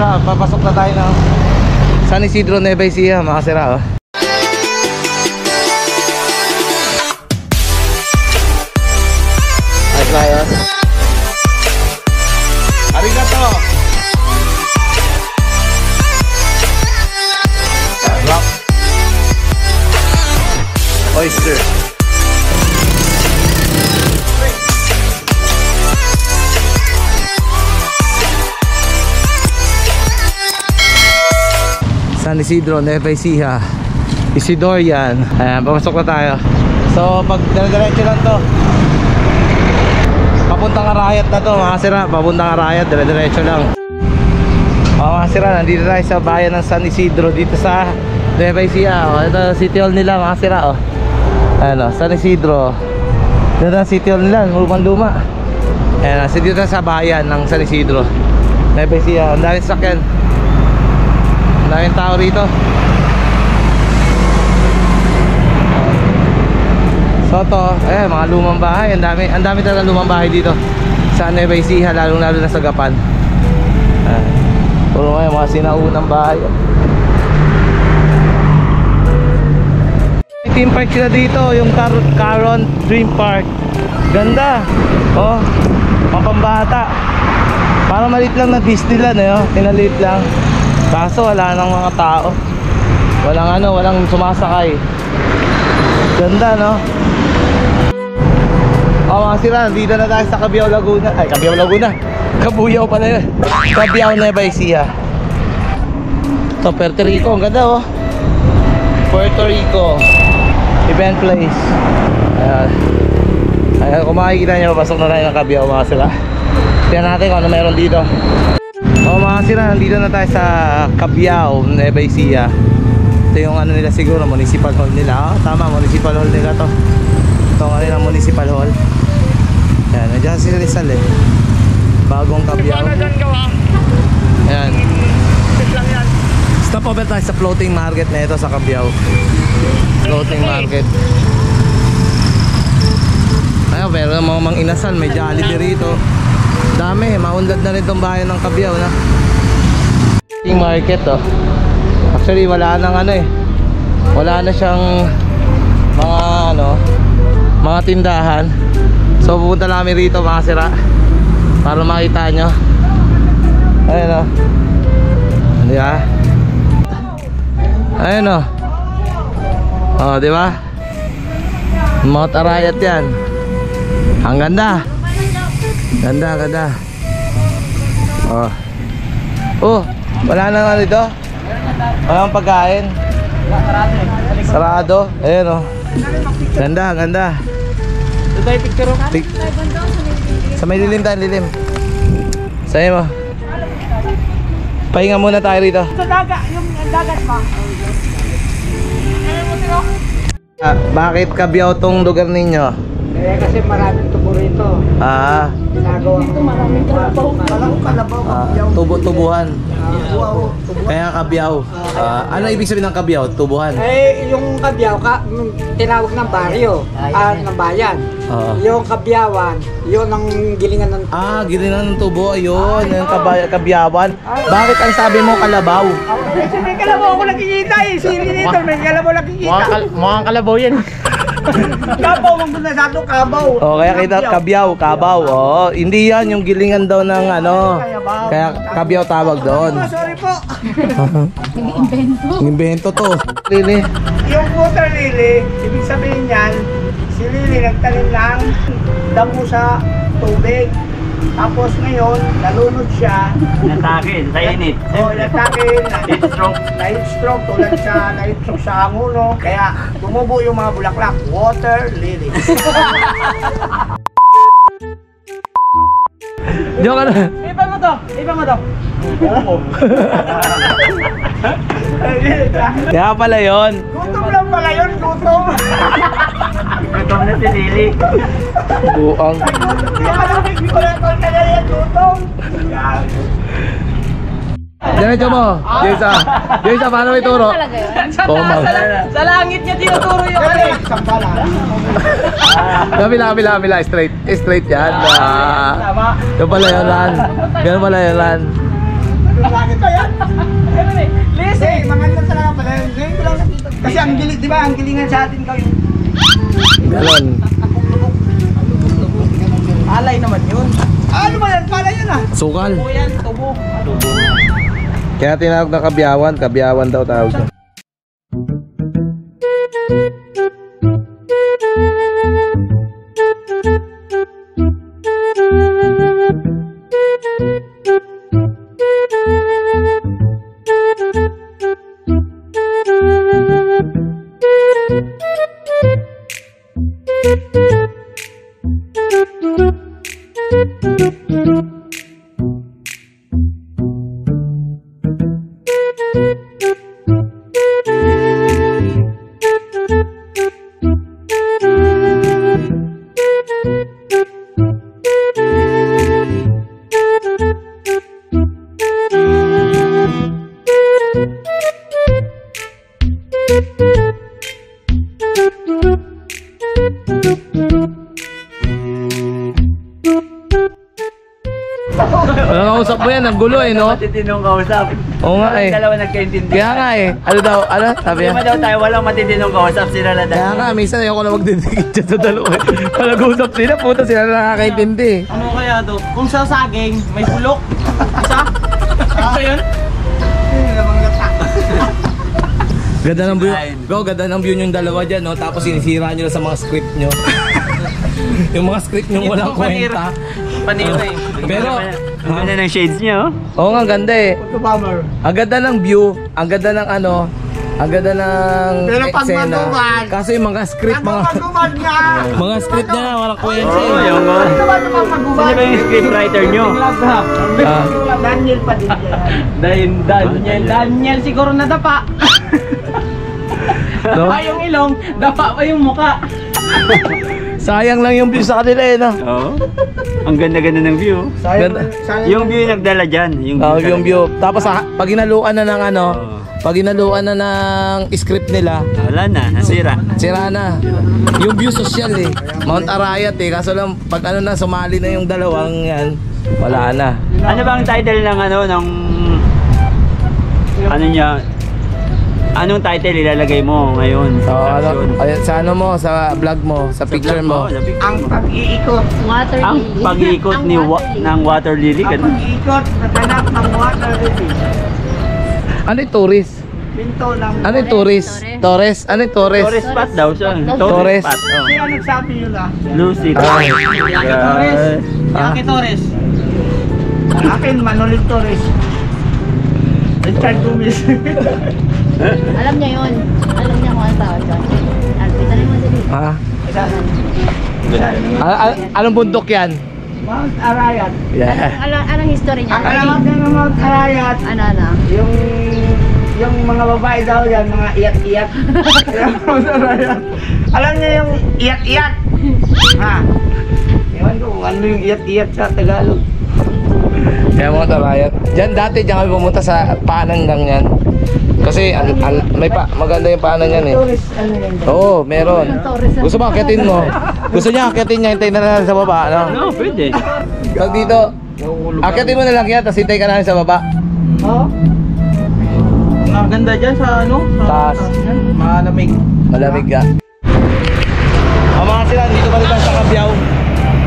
sira, papasok na tayo ng San Isidro Nueva Ecija mga oh. Ayos na yun. San Isidro, Nueva Ecija. Isidor yan. Ayan, papasok na tayo. So, pag dire-diretso lang to. Papuntang Arayat na to mga sira. Papuntang Arayat, dire-diretso lang. O mga sira, nandito tayo sa bayan ng San Isidro Dito sa Nueva Ecija. O, Ito city hall nila mga sira o. Ayan o, San Isidro. Ito na city hall nila, lumang luma. Ayan, so dito sa bayan ng San Isidro. Nueva Ecija, ang daming sakyan. ang daming tao rito Soto, eh mga lumang bahay, ang dami, ang dami talaga lumang bahay dito sa Nueva Ecija, lalong lalo na sa Gapan. Ah, puro ngayon mga sinaunang bahay. May theme park sila dito, yung Car Caron Dream Park. Ganda. Oh, mga pambata. Para maliit lang na Disneyland eh, oh. Pinaliit lang. Kaso wala nang mga tao. Walang ano, walang sumasakay. Ganda no? Oh, mga sira, dito na tayo sa Cabiao Laguna. Ay, Cabiao Laguna. Kabuyaw pala yun. Cabiao Nueva Ecija. Ito, Puerto Rico. Ang ganda oh. Puerto Rico. Event place. Ayan. Ayan, kung makikita nyo, pasok na tayo ng Cabiao mga sila. Tignan natin kung ano meron dito. Oh, mga sila, nandito na tayo sa Cabiao, Nueva Ecija. Ito yung ano nila siguro, municipal hall nila. Oh, tama, municipal hall nila to. Ito ang kanila municipal hall. Yan, nandiyan si Rizal eh. Bagong Cabiao. Ayan. Stop over tayo sa floating market na ito sa Cabiao. Floating market. Ayun, pero mga mang inasal, may Jollibee rito. Dami, maunlad na rin tong bayan ng Cabiao na. Floating market oh. Actually, wala nang ano eh. Wala na siyang mga ano, mga tindahan. So pupunta namin rito mga sira para makita nyo. Ayun oh. Di ba? Ayun oh. Oh, di ba? Mount Arayat yan. Ang ganda. Ganda, ganda. Oh. Oh, wala na nga dito. Walang pagkain. Sarado. Ayun oh. Ganda, ganda. Ito tayo picture ka? Sa may lilim tayo, lilim. Sa'yo mo. Pahinga muna tayo rito. Sa dagat, yung dagat pa. Ah, bakit kabiyaw tong lugar ninyo? Eh kasi maraming tubo rito. Ah, Ginagawa. Dito maraming kalabaw. Walang kalabaw. ah tubo-tubuhan. wow. Kaya kabiyaw. Ah, ano ibig sabihin ng kabiyaw? Tubuhan. Eh, yung kabyaw, ka, yung tinawag ng baryo, ah, ng bayan. Oo. Yung kabyawan, yun ang gilingan ng... Ah, gilinan ng tubo. Ayun, yung kabay kabiyawan. Bakit ang sabi mo kalabaw? Kasi may kalabaw ako nakikita eh. Sili dito, may kalabaw nakikita. Mukhang kalabaw yan. Kabaw, ganda sa ito, kabaw. Oh, kaya kita kabiyaw, kabaw. Oh, hindi 'yan yung gilingan daw ng ano. Kaya kabiyaw tawag doon. Oh, sorry po. Invento to. Lili. Yung water lily, ibig sabihin yan, si Lily nagtanim ng damo sa tubig. Tapos ngayon, nalunod siya. Natake, sa init. O, natake, Heat stroke. na heat stroke tulad sa na heat stroke sa anguno. Kaya tumubo yung mga bulaklak. Water lily. Diyan ka na. Iba mo to! Iba mo to! Kaya pala 'yon. Gutom lang pala yun, gutom! Gutom na si Lily. Buang. Lang. Diretso mo. Jesa. Jesa, paano may turo? Tumaw. Sa langit niya tinuturo yung ano. Kabila, kabila, kabila. Straight. Straight yan. Ah. Yan pala yun, Lan. Yan pala yun, Lan. Bakit ba yan? Listen! Hey, maganda talaga pala yun. Lang nakita. Kasi ang giling, di ba, ang gilingan sa atin kayo. Ganon. Alay naman yun. Ano ba yan? Pala yun ah. Sukal. Tubo yan, tubo. Kaya tinawag na kabiyawan. Kabiyawan daw tawag siya. Ano kausap mo yan? Ang gulo eh, no? Matitinong kausap. Oo nga eh. Dalawa nagkaintindi. Kaya nga eh. Ano daw? Ano? Sabi Lima niya? daw tayo, walang matitinong kausap. Sila lang Kaya nga, minsan ayoko na magdidikit dyan sa dalawa eh. Palag-usap sila, puta sila na nakakaintindi. Ano kaya to? Kung sa saging, may bulok. Isa? Isa yun? Ganda ng view. Go, ganda ng view yung dalawa dyan, no? Tapos sinisira nyo na sa mga script nyo. yung mga script nyo walang kwenta. Paniro eh. Pero, Ang ganda ng shades niya, oh. oo nga, ang ganda eh. Ang ganda ng view, ang ganda ng ano, ang ganda ng Pero pag eksena. matubad- Kaso yung mga script, mga Magubad nga! mga script niya, walang kwenta Oo, eh. yung Ano naman naman magubad? Sino ba yung scriptwriter nyo? Ah. Daniel pa din yan. Dahil, Daniel, Daniel siguro nadapa. no? Pa yung ilong, dapa pa yung muka. Sayang lang yung view sa kanila eh, no? Oo. Ang ganda-ganda ng view. Ganda. Yung view yung nagdala dyan. Yung view. Oh, yung talaga. view. Tapos ah, pag inaluan na ng ano, Oo. pag inaluan na ng script nila, Wala na, nasira. sira na. Yung view social eh. Mount Arayat eh. Kaso lang, pag ano na, sumali na yung dalawang yan, wala na. Ano ba ang title ng ano, ng... Ano niya? Anong title ilalagay mo ngayon? So, sa ano, caption? ay, sa ano mo, sa vlog mo, sa Sa picture vlog mo. sa picture Ang mo. pag-iikot. Water Ang lily. pag-iikot Ang ni wa- water lily. ng water lily. Ang Ganun. pag-iikot na ng water lily. Ano yung tourist? Pinto ng... Ano yung tourist? Torres? Ano yung Torres? Tourist spot daw siya. Torres. spot. Oh. Siya nagsabi yun ah. Lucid. Ah. Torres. Ah. Yaki Torres. Akin, Manolid Torres. Richard Gomez. Alam niya yun. Alam niya kung ano tawag doon. Alpitan mo dali. Ah. Ah, ah, anong bundok yan? Mount Arayat. Yeah. Alam, anong history niya? Ang alamat na ng Mount Arayat, Ano na? yung yung mga babae daw yan, mga iyak-iyak. Mount Arayat. Alam niyo yung iyak-iyak? Ha? Ewan ko kung ano yung iyak-iyak sa Tagalog. Kaya mga tarayat. Diyan dati, diyan kami pumunta sa paanan lang yan. Kasi al, al- may pa, maganda yung paanan yan eh. Oo, meron. Gusto mo akitin mo? Gusto niya akitin niya, hintayin na lang sa baba, ano? No, pwede. Pag dito, akitin mo na lang yan, tapos hintay ka na lang sa baba. Oh? Maganda dyan sa ano? Taas. Malamig. Malamig ka. O mga sila, dito pa rin sa.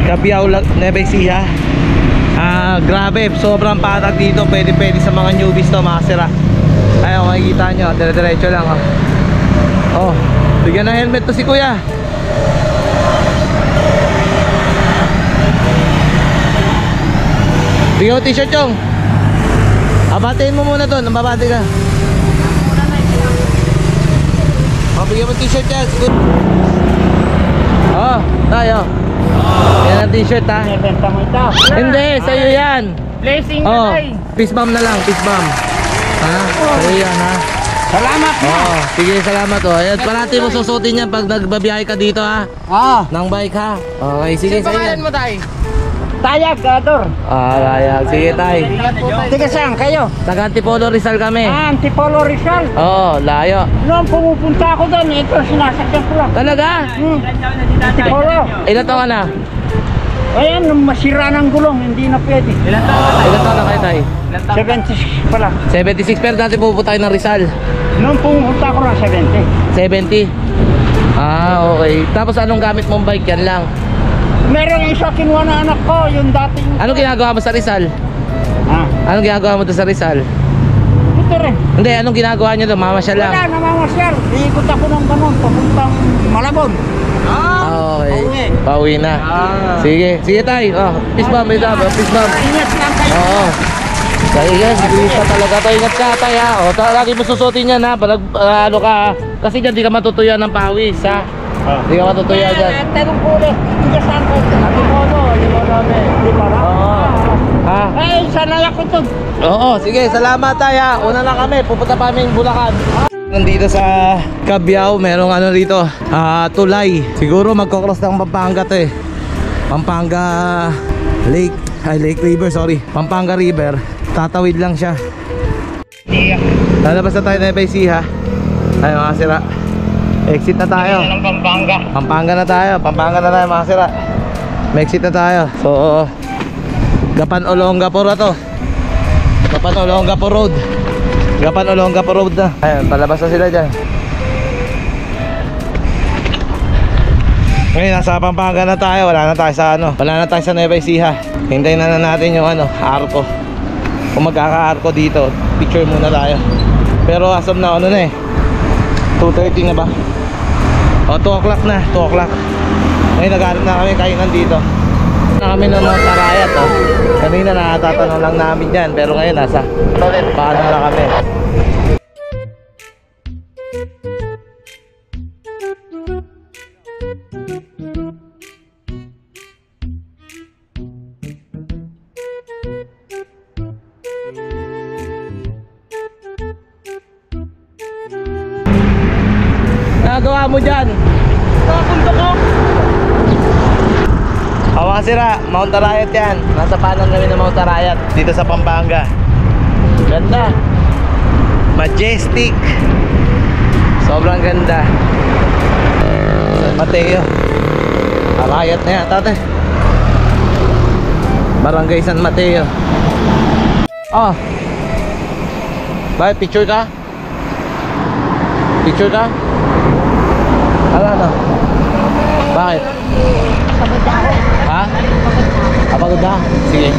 Kabiyaw, Lag- Nueva Ecija. Ah, grabe, sobrang patag dito. Pwede pwede sa mga newbies to, mga sira. Ayun, makikita nyo, dire-diretso lang oh. Oh, bigyan ng helmet to si Kuya. Bigyan mo t-shirt yung. Abatiin mo muna doon, babati ka. Oh, bigyan mo t-shirt yan. Good. Oh, tayo. Yan ang t-shirt ha. Hindi, sa'yo yan. Blessing Oh, ka tay. peace bomb na lang, peace bomb. Ha? Sa'yo yan ha. Salamat na. Oh, sige, salamat oh. Ayan, parati mo susutin yan pag nagbabiyahe ka dito ha. Ah. Nang bike ha. Okay, sige, sa'yo yan. mo tay? Tayag, Gador. Ah, layag. Sige, tay. Tiga saan kayo? Taga Antipolo Rizal kami. Ah, Antipolo Rizal. Oo, oh, layo. Noong pumupunta ako doon, ito sinasakyan ko lang. Talaga? Hmm. Antipolo. Ilan taon ka na? Ayan, masira ng gulong, hindi na pwede. Ilan taon na Ilan taon na kayo, tay? 76 pala. 76 pero dati pupunta tayo ng Rizal. Noong pumunta ko ng 70. 70. Ah, okay. Tapos anong gamit mong bike yan lang? Meron isa kinuha na anak ko, yung dating... Anong ginagawa mo sa Rizal? Ah, Anong ginagawa mo sa Rizal? ito rin. Hindi, anong ginagawa nyo doon? Mamasyal lang. Wala, namamasyal. Iikot ako ng ganun, papuntang Malabon. Ah, okay. pauwi. Pauwi na. Ah. Sige, sige tay. Oh, peace bomb, peace bomb, peace bomb. Ingat lang kayo. Oo. Sige, sige ka talaga tayo. Ingat ka tay ha. O, lagi mo susutin yan ha. Pag ah, ano ka, kasi dyan di ka matutuyan ng pawis ha. Di ka matutuyan dyan. Kaya, tanong ko ulit, hindi saan ko. Limono, limono, di ba? Oo. Ha? Eh, sanay ako to. Oo, sige, salamat tayo. ha. Una na kami, pupunta pa kami Bulacan. Nandito sa Cabiao, merong ano dito, ah, tulay. Siguro magkocross ng Pampanga to eh. Pampanga Lake, ay Lake River, sorry. Pampanga River. Tatawid lang siya. Iya. Lalabas na tayo na FIC ha. Ay mga sira. Exit na tayo. Ng Pampanga. Pampanga na tayo. Pampanga na tayo mga sira. May exit na tayo. So, Gapan Olongapo na to. Gapan Olongapo Road. Gapan Olongapo Road na. Ayun, palabas na sila dyan. Ngayon, nasa Pampanga na tayo. Wala na tayo sa ano. Wala na tayo sa Nueva Ecija. Hintayin na, na natin yung ano, arko. Kung magkaka-arko dito, picture muna tayo. Pero as of now, ano na eh. 2.30 na ba? O, 2 o'clock na. 2 o'clock. Ngayon, naghanap na kami kainan dito. Na kami ng mga karayat, oh. Kanina nakatatanong lang namin yan. Pero ngayon, nasa paano na kami. O mga sira, Mount Arayat yan. Nasa panan kami ng Mount Arayat dito sa Pampanga. Ganda. Majestic. Sobrang ganda. Mateo. Arayat na yan, tate. Barangay San Mateo. Oh. Bakit? Picture ka? Picture ka? Ano, ano? Bakit? Pagod na ako. Ha? Pagod na ako. Kapagod na? Sige.